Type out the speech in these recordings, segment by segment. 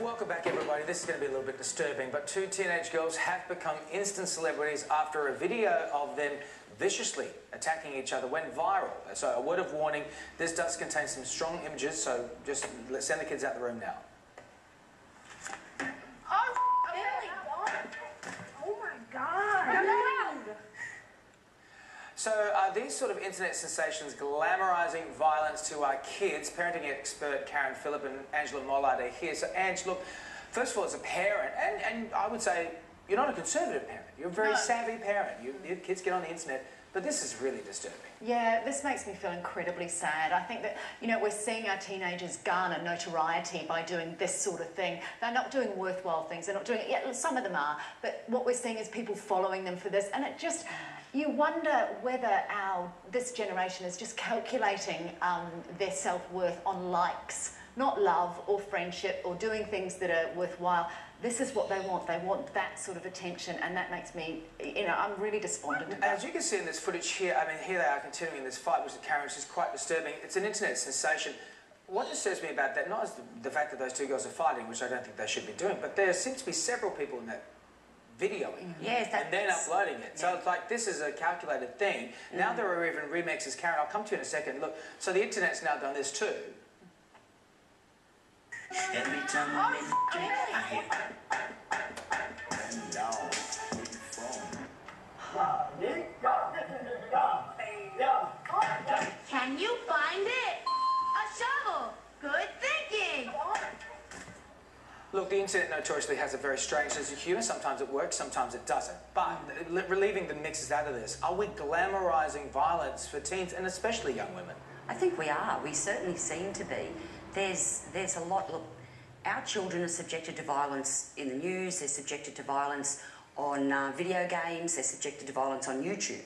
Welcome back, everybody. This is going to be a little bit disturbing, but two teenage girls have become instant celebrities after a video of them viciously attacking each other went viral. So, a word of warning this does contain some strong images, so just let's send the kids out of the room now. Oh, Oh my god. So, are these sort of internet sensations glamorising violence to our kids? Parenting expert Karen Phillip and Angela Mollard are here. So, Ange, look, first of all, as a parent, and, and I would say you're not a conservative parent, you're a very No. savvy parent. You, your kids get on the internet, but this is really disturbing. Yeah, this makes me feel incredibly sad. I think that, you know, we're seeing our teenagers garner notoriety by doing this sort of thing. They're not doing worthwhile things. They're not doing it. Yeah, some of them are. But what we're seeing is people following them for this. And it just, you wonder whether our, this generation is just calculating um, their self-worth on likes, not love or friendship or doing things that are worthwhile. This is what they want. They want that sort of attention. And that makes me, you know, I'm really despondent As you can see in this footage here, I mean, here they are continuing this fight with Karen, which is quite disturbing. It's an internet sensation. What disturbs me about that, not is the, the fact that those two girls are fighting, which I don't think they should be doing, but there seems to be several people in that videoing mm-hmm. Yes, and then uploading it. So it's like this is a calculated thing. Now mm-hmm. there are even remixes. Karen, I'll come to you in a second. Look, so the internet's now done this too. Every time I'm in the oh, street, I hear Internet notoriously has a very strange sense of humour. Sometimes it works, sometimes it doesn't. But li- relieving the mixes out of this, are we glamorising violence for teens and especially young women? I think we are. We certainly seem to be. There's there's a lot. Look, our children are subjected to violence in the news. They're subjected to violence on uh, video games. They're subjected to violence on YouTube.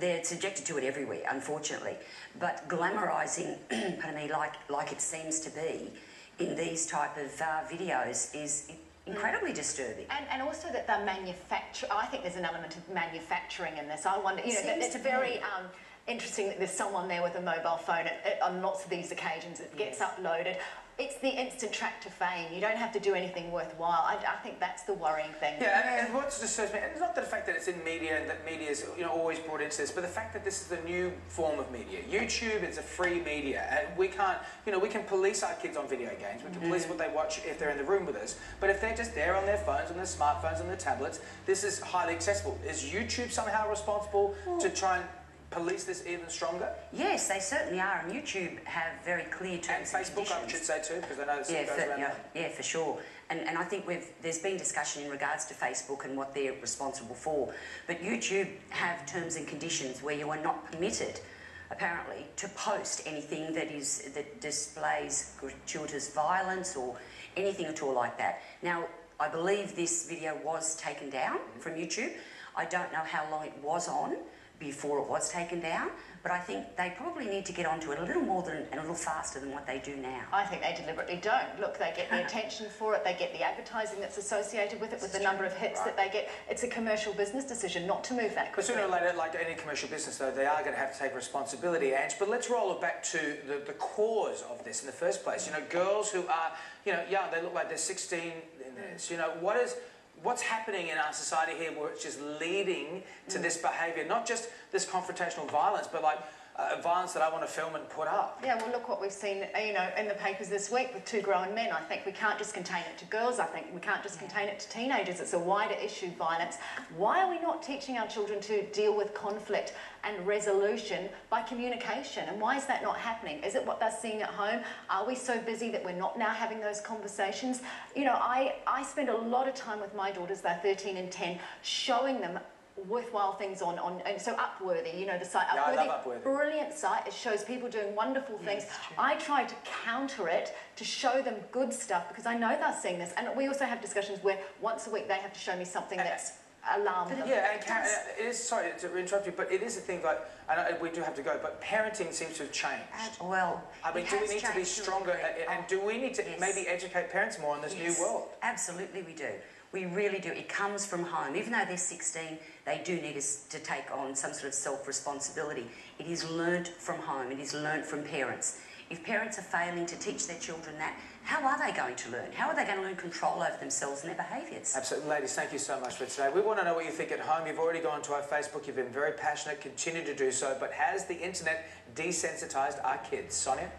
They're subjected to it everywhere, unfortunately. But glamorising, pardon me, like like it seems to be in these type of uh, videos is incredibly disturbing. And, and also that they're manufacture. I think there's an element of manufacturing in this. I wonder, you know, Seems it's a very um, interesting that there's someone there with a mobile phone at, at, on lots of these occasions. It gets uploaded. It's the instant track to fame. You don't have to do anything worthwhile. I, I think that's the worrying thing. Yeah, and, and what disturbs me, and it's not the fact that it's in media and that media is you know always brought into this, but the fact that this is a new form of media. YouTube is a free media, and we can't, you know, we can police our kids on video games. We can police mm-hmm. what they watch if they're in the room with us. But if they're just there on their phones, on their smartphones, on their tablets, this is highly accessible. Is YouTube somehow responsible to try and police this even stronger? Yes, they certainly are. And YouTube have very clear terms and, Facebook, I conditions. should say too, because I know this Yeah, goes for, around. yeah, there. yeah, for sure. And, and I think we've, there's been discussion in regards to Facebook and what they're responsible for. But YouTube have terms and conditions where you are not permitted, apparently, to post anything that is that displays gratuitous violence or anything at all like that. Now, I believe this video was taken down mm-hmm. from YouTube. I don't know how long it was on before it was taken down, but I think they probably need to get onto it a little more than and a little faster than what they do now. I think they deliberately don't. Look, they get the attention for it, they get the advertising that's associated with it, with the number of hits that they get. It's a commercial business decision not to move that But quickly. sooner or later, like any commercial business, though, they are going to have to take responsibility, Ange. But let's roll it back to the, the cause of this in the first place. You know, girls who are, you know, young, they look like they're 16 in this. You know, what is, what's happening in our society here which is leading to this behaviour? Not just this confrontational violence, but like uh, violence that I want to film and put up. Yeah, well, look what we've seen, you know, in the papers this week with two grown men. I think we can't just contain it to girls. I think we can't just contain it to teenagers. It's a wider issue, violence. Why are we not teaching our children to deal with conflict and resolution by communication? And why is that not happening? Is it what they're seeing at home? Are we so busy that we're not now having those conversations? You know, I, I spend a lot of time with my daughters, they're 13 and 10, showing them worthwhile things on, on and so Upworthy, you know, the site Yeah, I Upworthy, love Upworthy. brilliant site. It shows people doing wonderful things. I try to counter it to show them good stuff because I know they're seeing this. And we also have discussions where once a week they have to show me something that's alarmed them. Yeah, and Karen, it is, sorry to interrupt you, but it is a thing like, and we do have to go, but parenting seems to have changed. Well, I mean, it do we need to be changed to a stronger, degree. a- and do we need to Yes. maybe educate parents more in this Yes, new world? Absolutely, we do. We really do. It comes from home. Even though they're 16, they do need us to take on some sort of self responsibility. It is learnt from home, it is learnt from parents. If parents are failing to teach their children that, how are they going to learn? How are they going to learn control over themselves and their behaviours? Absolutely. Ladies, thank you so much for today. We want to know what you think at home. You've already gone to our Facebook. You've been very passionate. Continue to do so. But has the internet desensitised our kids? Sonia?